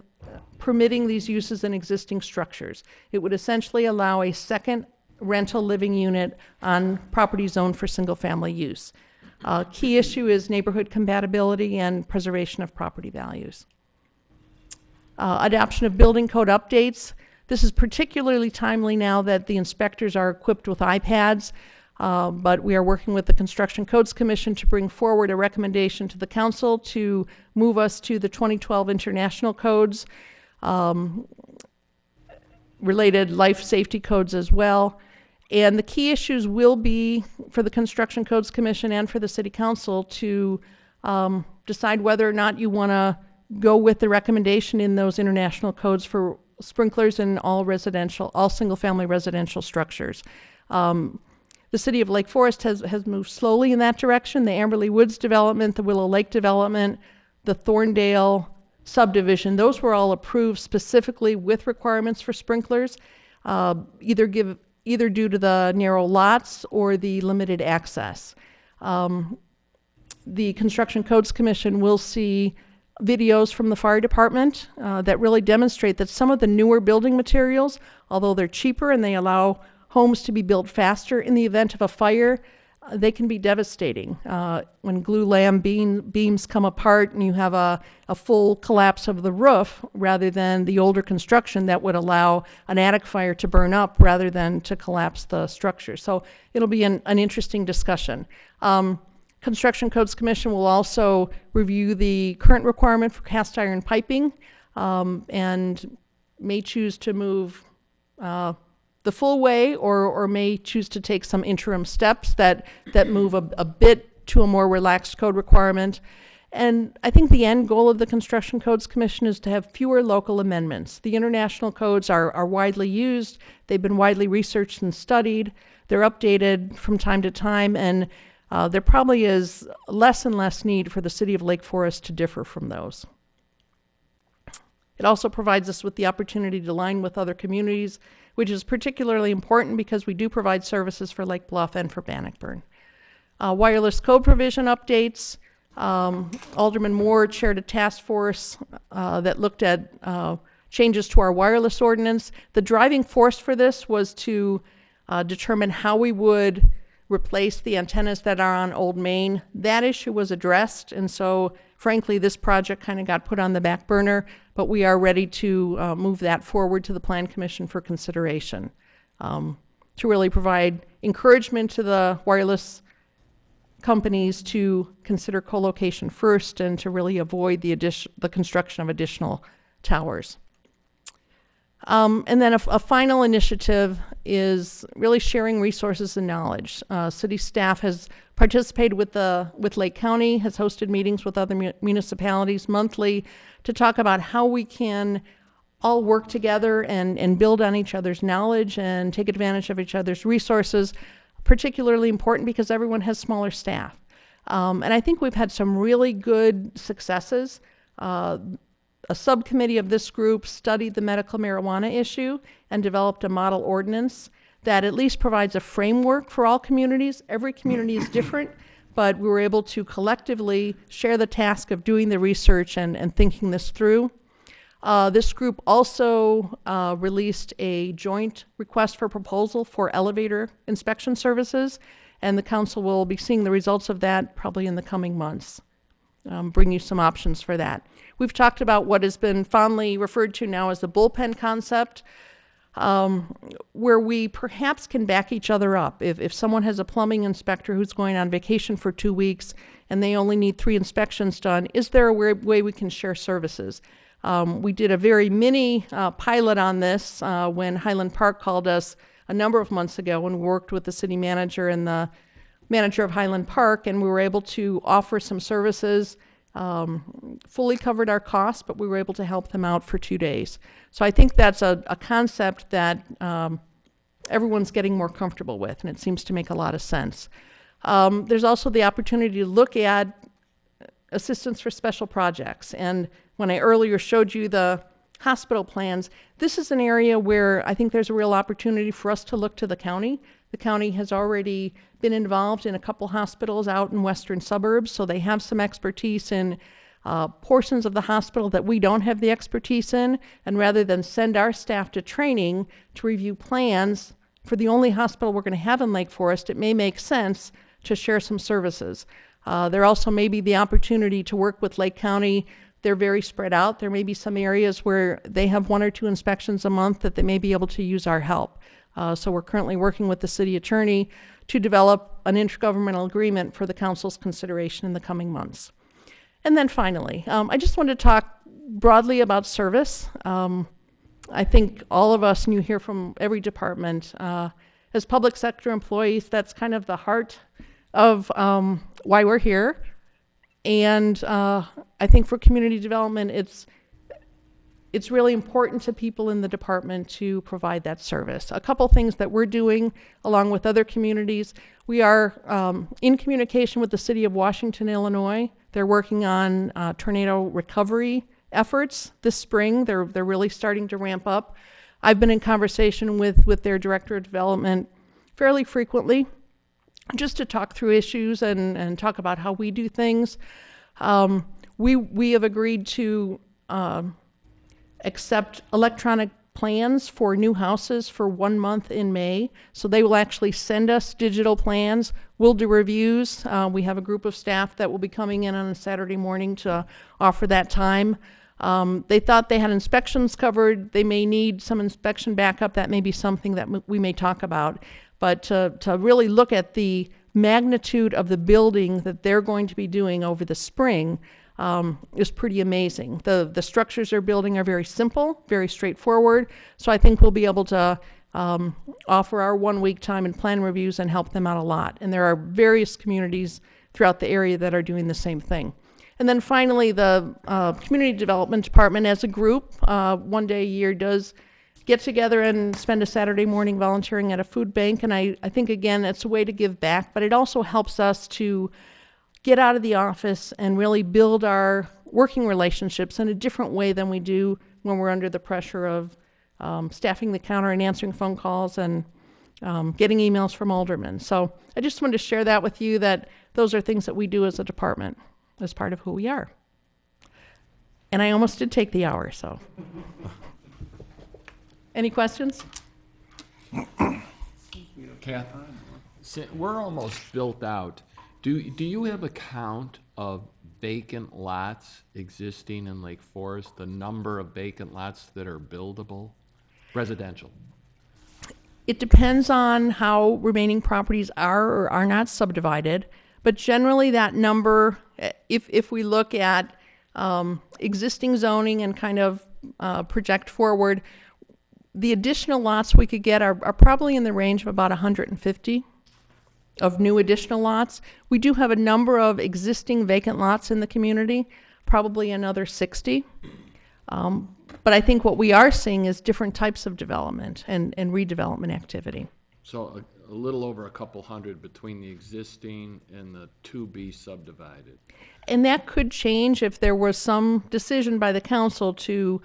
permitting these uses in existing structures. It would essentially allow a second rental living unit on property zoned for single-family use. Uh, Key issue is neighborhood compatibility and preservation of property values. Uh, Adoption of building code updates. This is particularly timely now that the inspectors are equipped with iPads, uh, but we are working with the Construction Codes Commission to bring forward a recommendation to the council to move us to the 2012 international codes related life safety codes as well. And the key issues will be for the Construction Codes Commission and for the City Council to um, decide whether or not you want to go with the recommendation in those international codes for sprinklers in all residential, all single-family residential structures. Um, the city of Lake Forest has, has moved slowly in that direction. The Amberley Woods development, the Willow Lake development, the Thorndale subdivision, those were all approved specifically with requirements for sprinklers, uh, either give, either due to the narrow lots or the limited access. Um, the Construction Codes Commission will see videos from the fire department uh, that really demonstrate that some of the newer building materials, although they're cheaper and they allow homes to be built faster in the event of a fire, uh, they can be devastating. Uh, when glulam beam, beams come apart and you have a, a full collapse of the roof rather than the older construction that would allow an attic fire to burn up rather than to collapse the structure. So it'll be an, an interesting discussion. Um, Construction Codes Commission will also review the current requirement for cast iron piping um, and may choose to move uh, the full way or, or may choose to take some interim steps that, that move a, a bit to a more relaxed code requirement. And I think the end goal of the Construction Codes Commission is to have fewer local amendments. The international codes are, are widely used, they've been widely researched and studied, they're updated from time to time, and uh, there probably is less and less need for the city of Lake Forest to differ from those. It also provides us with the opportunity to align with other communities, which is particularly important because we do provide services for Lake Bluff and for Bannockburn. Uh, wireless code provision updates. Um, Alderman Moore chaired a task force uh, that looked at uh, changes to our wireless ordinance. The driving force for this was to uh, determine how we would replace the antennas that are on Old Main. That issue was addressed, and so frankly, this project kind of got put on the back burner, but we are ready to uh, move that forward to the Plan Commission for consideration um, to really provide encouragement to the wireless companies to consider co-location first and to really avoid the addition, the construction of additional towers. Um, and then a, a final initiative is really sharing resources and knowledge. Uh, city staff has participated with the with Lake County, has hosted meetings with other mu- municipalities monthly to talk about how we can all work together and, and build on each other's knowledge and take advantage of each other's resources. Particularly important because everyone has smaller staff. Um, and I think we've had some really good successes. Uh, a subcommittee of this group studied the medical marijuana issue and developed a model ordinance that at least provides a framework for all communities. Every community is different, but we were able to collectively share the task of doing the research and, and thinking this through. Uh, this group also uh, released a joint request for proposal for elevator inspection services, and the council will be seeing the results of that probably in the coming months um, bring you some options for that. We've talked about what has been fondly referred to now as the bullpen concept, um, where we perhaps can back each other up. If, if someone has a plumbing inspector who's going on vacation for two weeks and they only need three inspections done, is there a way, we can share services? Um, we did a very mini uh, pilot on this uh, when Highland Park called us a number of months ago and worked with the city manager and the manager of Highland Park, and we were able to offer some services um, fully covered our costs, but we were able to help them out for two days. So I think that's a, a concept that um, everyone's getting more comfortable with, and it seems to make a lot of sense. Um, there's also the opportunity to look at assistance for special projects. And when I earlier showed you the hospital plans, this is an area where I think there's a real opportunity for us to look to the county. The county has already been involved in a couple hospitals out in western suburbs, so they have some expertise in uh, portions of the hospital that we don't have the expertise in. And rather than send our staff to training to review plans for the only hospital we're going to have in Lake Forest, it may make sense to share some services. Uh, there also may be the opportunity to work with Lake County. They're very spread out. There may be some areas where they have one or two inspections a month that they may be able to use our help. Uh, so we're currently working with the city attorney to develop an intergovernmental agreement for the council's consideration in the coming months. And then finally, um, I just want to talk broadly about service. Um, I think all of us, and you hear from every department, uh, as public sector employees, that's kind of the heart of um, why we're here. And uh, I think for community development, it's it's really important to people in the department to provide that service. A couple things that we're doing along with other communities. We are um, in communication with the city of Washington, Illinois. They're working on uh, tornado recovery efforts this spring. They're, they're really starting to ramp up. I've been in conversation with, with their director of development fairly frequently just to talk through issues and, and talk about how we do things. Um, we, we have agreed to um, accept electronic plans for new houses for one month in May. So they will actually send us digital plans. We'll do reviews. Uh, we have a group of staff that will be coming in on a Saturday morning to offer that time. Um, they thought they had inspections covered. They may need some inspection backup. That may be something that we may talk about. But to, to really look at the magnitude of the building that they're going to be doing over the spring um, is pretty amazing. The, the structures they're building are very simple, very straightforward. So I think we'll be able to um, offer our one week time and plan reviews and help them out a lot. And there are various communities throughout the area that are doing the same thing. And then finally, the uh, Community Development Department as a group, uh, one day a year, does get together and spend a Saturday morning volunteering at a food bank. And I, I think, again, it's a way to give back, but it also helps us to get out of the office and really build our working relationships in a different way than we do when we're under the pressure of um, staffing the counter and answering phone calls and um, getting emails from aldermen. So I just wanted to share that with you that those are things that we do as a department as part of who we are. And I almost did take the hour, so. Any questions? Kath? Si- We're almost built out. Do, do you have a count of vacant lots existing in Lake Forest? The number of vacant lots that are buildable, residential? It depends on how remaining properties are or are not subdivided, but generally that number, eh, if, if we look at um, existing zoning and kind of uh, project forward, the additional lots we could get are, are probably in the range of about 150 of new additional lots. We do have a number of existing vacant lots in the community, probably another 60. Um, but I think what we are seeing is different types of development and, and redevelopment activity. So a, a little over a couple hundred between the existing and the to be subdivided. And that could change if there was some decision by the council to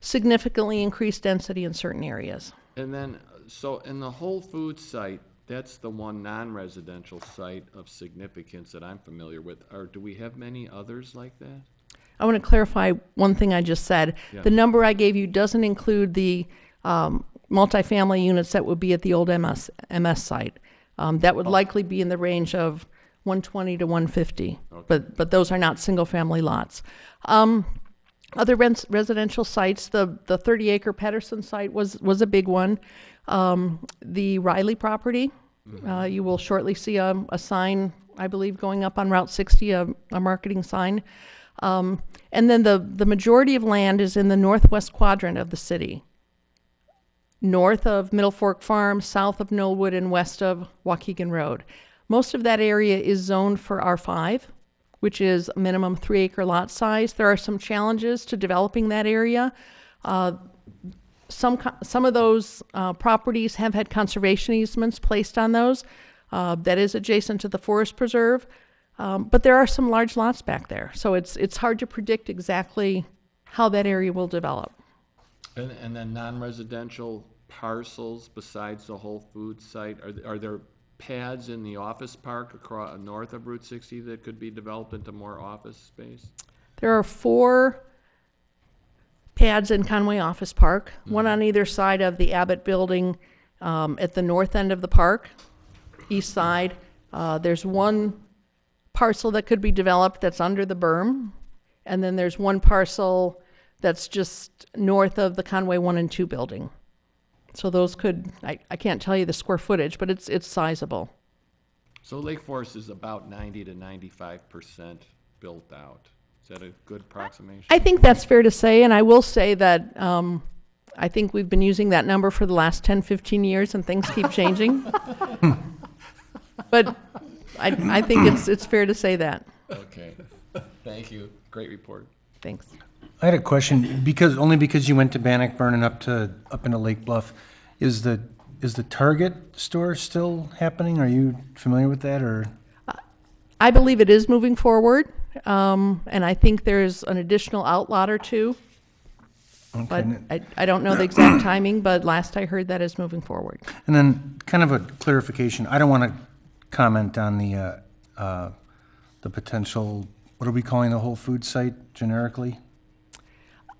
significantly increase density in certain areas. And then, uh, so in the Whole Foods site, that's the one non-residential site of significance that I'm familiar with. Or do we have many others like that? I want to clarify one thing I just said. Yeah. The number I gave you doesn't include the um, multifamily units that would be at the old MS, MS site. Um, that would likely be in the range of 120 to 150, but, but those are not single-family lots. Um, other rents, residential sites, the, the 30 acre Patterson site was, was a big one. Um, the Riley property, uh, you will shortly see a, a sign, I believe, going up on Route 60, a, a marketing sign. Um, and then the, the majority of land is in the northwest quadrant of the city. North of Middle Fork Farm, south of Knollwood, and west of Waukegan Road. Most of that area is zoned for R5, which is a minimum three acre lot size. There are some challenges to developing that area. Uh, some, co- some of those uh, properties have had conservation easements placed on those. Uh, that is adjacent to the forest preserve. Um, but there are some large lots back there. So it's, it's hard to predict exactly how that area will develop. And, and then non-residential parcels besides the Whole Foods site, are, th- are there pads in the office park across, north of Route sixty that could be developed into more office space? There are four pads in Conway Office Park, one on either side of the Abbott Building um, at the north end of the park, east side. Uh, There's one parcel that could be developed that's under the berm, and then there's one parcel that's just north of the Conway 1 and 2 building. So those could, I, I can't tell you the square footage, but it's, it's sizable. So Lake Forest is about ninety to ninety-five percent built out. Is that a good approximation? I think that's fair to say, and I will say that um, I think we've been using that number for the last 10, 15 years, and things keep changing. but I, I think it's, it's fair to say that. Okay, thank you. Great report. Thanks. I had a question, because, only because you went to Bannockburn and up to, up into Lake Bluff. Is the, is the Target store still happening? Are you familiar with that, or? I believe it is moving forward, um, and I think there's an additional outlot or two, but Okay. I, I don't know the exact *clears throat* timing, but last I heard that is moving forward. And then, kind of a clarification, I don't want to comment on the, uh, uh, the potential, what are we calling the Whole Food site generically?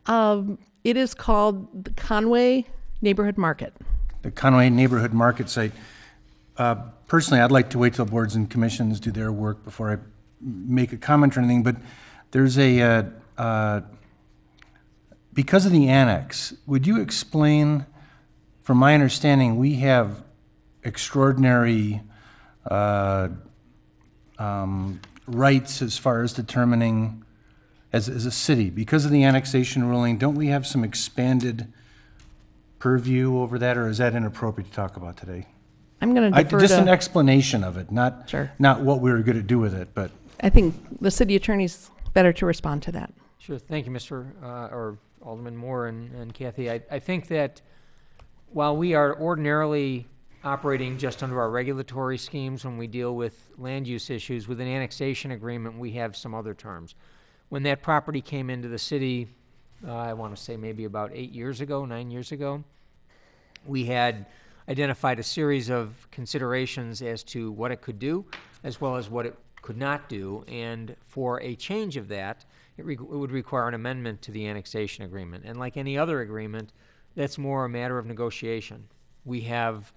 Um, it is called the Conway Neighborhood Market. The Conway Neighborhood Market site. Uh, Personally, I'd like to wait till boards and commissions do their work before I make a comment or anything, but there's a, uh, uh, because of the annex, would you explain, from my understanding, we have extraordinary uh, um, rights as far as determining, as, as a city, because of the annexation ruling, don't we have some expanded purview over that, or is that inappropriate to talk about today? I'm going I- to defer Just an to, explanation of it, not, Sure. not what we were going to do with it, but, I think the city attorney's better to respond to that. Sure, thank you, Mr., uh, or Alderman Moore and and Kathy. I, I think that while we are ordinarily operating just under our regulatory schemes when we deal with land use issues, with an annexation agreement, we have some other terms. When that property came into the city, uh, I want to say maybe about eight years ago, nine years ago, we had identified a series of considerations as to what it could do, as well as what it could not do. And for a change of that, it, re- it would require an amendment to the annexation agreement. And like any other agreement, that's more a matter of negotiation. We have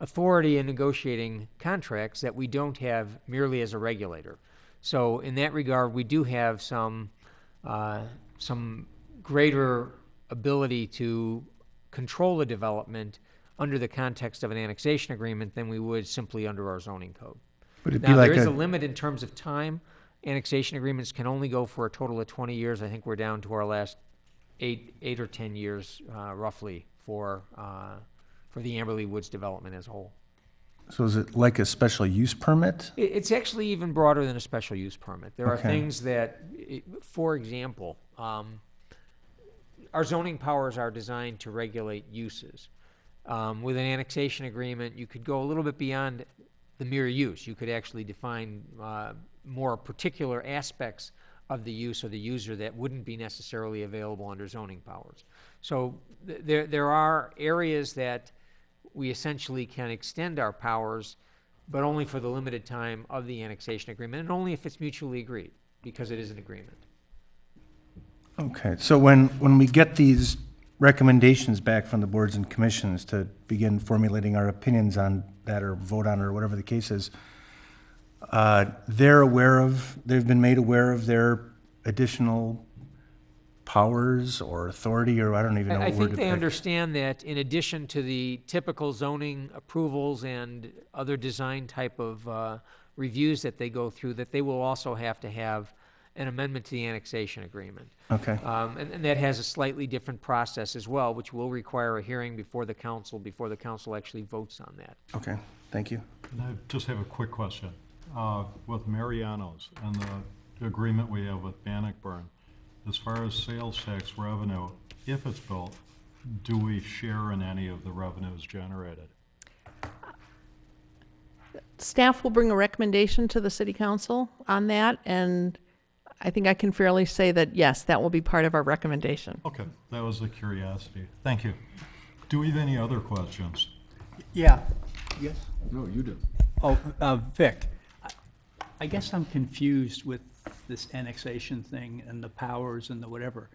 authority in negotiating contracts that we don't have merely as a regulator. So in that regard, we do have some, uh, some greater ability to control the development under the context of an annexation agreement than we would simply under our zoning code. Would it be Now, like there is a, a limit in terms of time. Annexation agreements can only go for a total of 20 years. I think we're down to our last eight, eight or 10 years, uh, roughly, for, uh, for the Amberley Woods development as a whole. so is it like a special use permit? It, it's actually even broader than a special use permit. There are things that, for example, um, our zoning powers are designed to regulate uses. Um, with an annexation agreement, you could go a little bit beyond the mere use. You could actually define uh, more particular aspects of the use or the user that wouldn't be necessarily available under zoning powers. So th- there, there are areas that we essentially can extend our powers, but only for the limited time of the annexation agreement, and only if it's mutually agreed, because it is an agreement. Okay, so when, when we get these recommendations back from the boards and commissions to begin formulating our opinions on that or vote on it or whatever the case is, uh, they're aware of, they've been made aware of their additional powers or authority, or I don't even know I, I what word think to they pick. understand that in addition to the typical zoning approvals and other design type of uh, reviews that they go through, that they will also have to have an amendment to the annexation agreement. Okay, Um, and, and that has a slightly different process as well, which will require a hearing before the council, before the council actually votes on that. okay, thank you. And I just have a quick question. Uh, With Mariano's and the agreement we have with Bannockburn, as far as sales tax revenue, if it's built, do we share in any of the revenues generated? Staff will bring a recommendation to the city council on that, and I think I can fairly say that, yes, that will be part of our recommendation. Okay, that was a curiosity. Thank you. Do we have any other questions? Yeah. Yes? No, you do. Oh, uh, Vic, I- I guess I'm confused with this annexation thing and the powers and the whatever.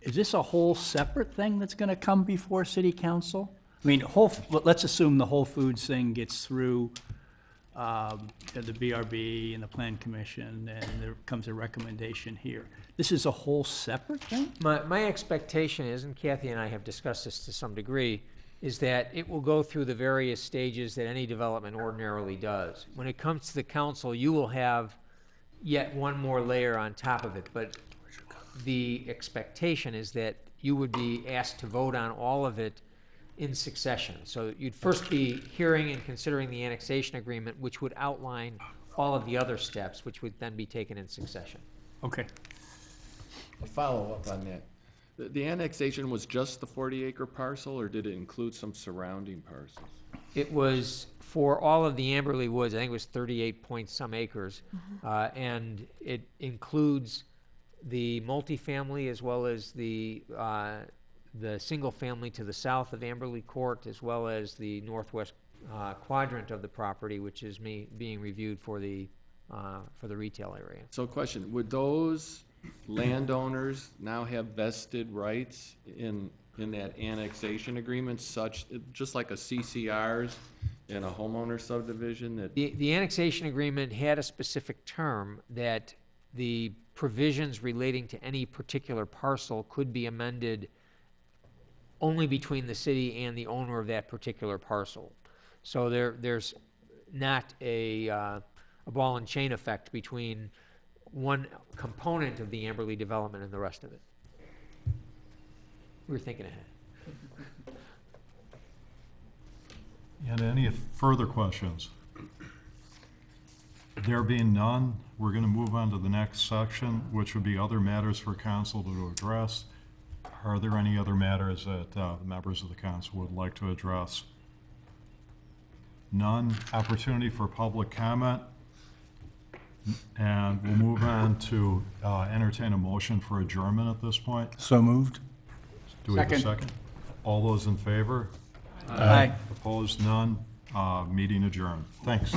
Is this a whole separate thing that's gonna come before city council? I mean, whole, let's assume the Whole Foods thing gets through, um, the BRB and the Plan Commission, and there comes a recommendation here. This is a whole separate thing? My, my expectation is, and Kathy and I have discussed this to some degree, is that it will go through the various stages that any development ordinarily does. When it comes to the council, you will have yet one more layer on top of it, but the expectation is that you would be asked to vote on all of it in succession. So you'd first be hearing and considering the annexation agreement, which would outline all of the other steps, which would then be taken in succession. Okay. A follow-up on that. The, the annexation was just the forty acre parcel, or did it include some surrounding parcels? It was for all of the Amberley Woods, I think it was thirty-eight point some acres. Uh, and it includes the multifamily as well as the, uh, the single family to the south of Amberley Court, as well as the northwest, uh, quadrant of the property, which is me, being reviewed for the, uh, for the retail area. So question, would those landowners now have vested rights in, in that annexation agreement such, just like a CCR's in a homeowner subdivision that, The, the annexation agreement had a specific term that the provisions relating to any particular parcel could be amended only between the city and the owner of that particular parcel. So there, there's not a, uh, a ball and chain effect between one component of the Amberley development and the rest of it. We were thinking ahead. And any further questions? There being none, we're going to move on to the next section, which would be other matters for council to address. Are there any other matters that uh, the members of the council would like to address? None. Opportunity for public comment. And we'll move on to uh, entertain a motion for adjournment at this point. So moved? Do we have a Second. second? All those in favor? Aye. Opposed, none. Uh, Meeting adjourned. Thanks.